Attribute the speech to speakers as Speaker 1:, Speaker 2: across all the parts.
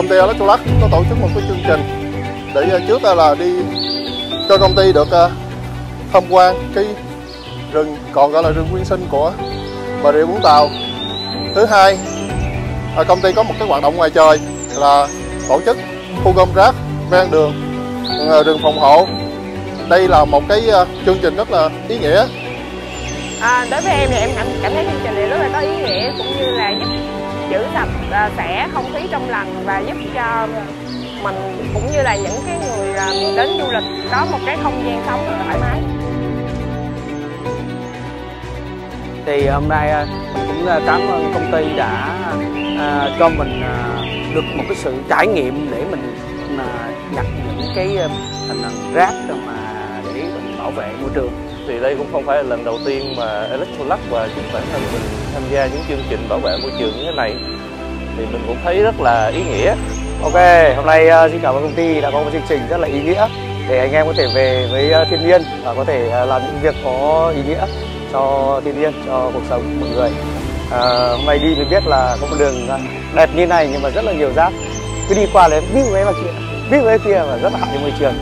Speaker 1: công ty Electrolux có tổ chức một cái chương trình để à, trước trước là đi cho công ty được à, tham quan cái rừng còn gọi là rừng nguyên sinh của Bà Rịa Vũng Tàu. Thứ hai, à, công ty có một cái hoạt động ngoài trời là tổ chức thu gom rác ven đường rừng phòng hộ. Đây là một cái chương trình rất là ý nghĩa
Speaker 2: À, đối với em thì em cảm, cảm thấy chương trình này rất là có ý nghĩa cũng như là giúp giữ sạch à, sẽ không khí trong lành và giúp cho mình cũng như là những cái người à, đến du lịch có một cái không gian sống thoải mái.
Speaker 3: Thì hôm nay à, mình cũng cảm ơn công ty đã cho mình được một cái sự trải nghiệm để mình nhặt những cái thành phần rác mà để mình bảo vệ môi trường
Speaker 4: thì đây cũng không phải là lần đầu tiên mà Electrolux và chính bản thân mình tham gia những chương trình bảo vệ môi trường như thế này thì mình cũng thấy rất là ý nghĩa
Speaker 3: Ok, hôm nay uh, xin cảm ơn công ty đã có một chương trình rất là ý nghĩa để anh em có thể về với uh, thiên nhiên và có thể uh, làm những việc có ý nghĩa cho thiên nhiên, cho cuộc sống của mọi người. Uh, hôm nay đi thì biết là có một đường đẹp như này nhưng mà rất là nhiều rác. Cứ đi qua là biết với mà kia, biết với kia và rất là hại cho môi trường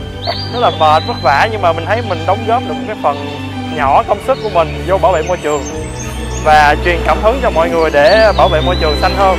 Speaker 5: rất là mệt vất vả, nhưng mà mình thấy mình đóng góp được một cái phần nhỏ công sức của mình vô bảo vệ môi trường và truyền cảm hứng cho mọi người để bảo vệ môi trường xanh hơn.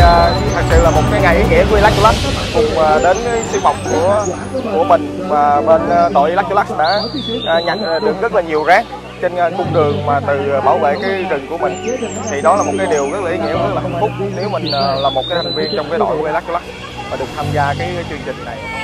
Speaker 3: À, thật sự là một cái ngày ý nghĩa của Electrolux cùng uh, đến siêu mộng của của mình và bên uh, đội Electrolux đã uh, nhặt uh, được rất là nhiều rác trên uh, cung đường mà từ uh, bảo vệ cái rừng của mình. Thì đó là một cái điều rất là ý nghĩa rất là hạnh phúc nếu mình uh, là một cái thành viên trong cái đội của Electrolux và được tham gia cái chương trình này.